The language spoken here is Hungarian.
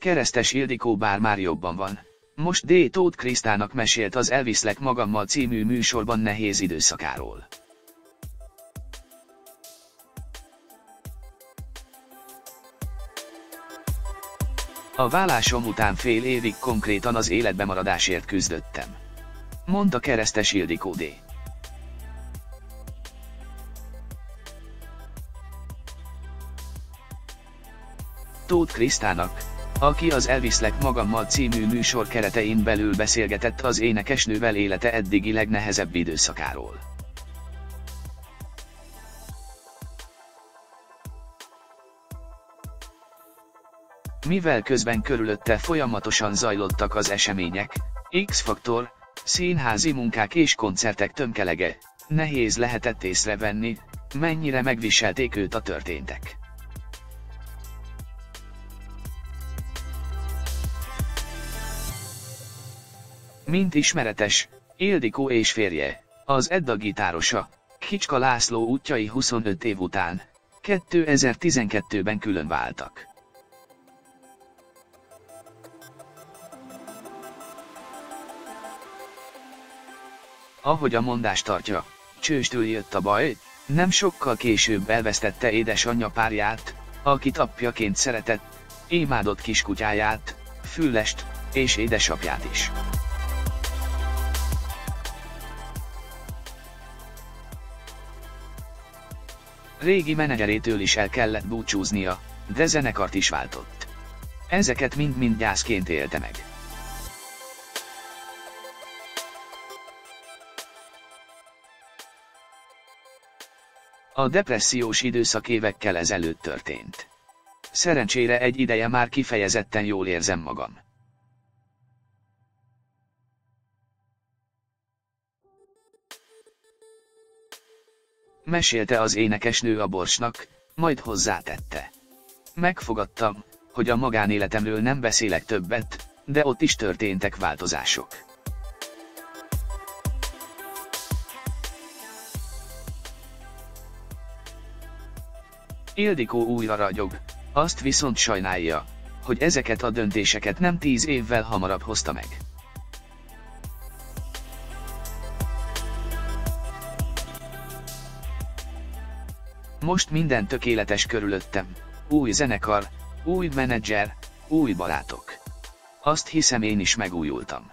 Keresztes Ildikó bár már jobban van. Most D. Tóth Krisztának mesélt az Elviszlek magammal című műsorban nehéz időszakáról. A vállásom után fél évig konkrétan az életbe maradásért küzdöttem. Mondta keresztes Ildikó D. Tóth Krisztának, aki az Elviszlek magammal című műsor keretein belül beszélgetett az énekesnővel élete eddigi legnehezebb időszakáról. Mivel közben körülötte folyamatosan zajlottak az események, X-faktor, színházi munkák és koncertek tömkelege, nehéz lehetett észrevenni, mennyire megviselték őt a történtek. Mint ismeretes, Ildikó és férje, az Edda gitárosa, Kicska László útjai 25 év után, 2012-ben külön váltak. Ahogy a mondás tartja, csőstől jött a baj, nem sokkal később elvesztette édesanyja párját, akit apjaként szeretett, imádott kiskutyáját, Füllest, és édesapját is. Régi menedzserétől is el kellett búcsúznia, de zenekart is váltott. Ezeket mind-mind gyászként élte meg. A depressziós időszak évekkel ezelőtt történt. Szerencsére egy ideje már kifejezetten jól érzem magam. Mesélte az énekesnő a borsnak, majd hozzátette. Megfogadtam, hogy a magánéletemről nem beszélek többet, de ott is történtek változások. Ildikó újra ragyog, azt viszont sajnálja, hogy ezeket a döntéseket nem tíz évvel hamarabb hozta meg. Most minden tökéletes körülöttem. Új zenekar, új menedzser, új barátok. Azt hiszem én is megújultam.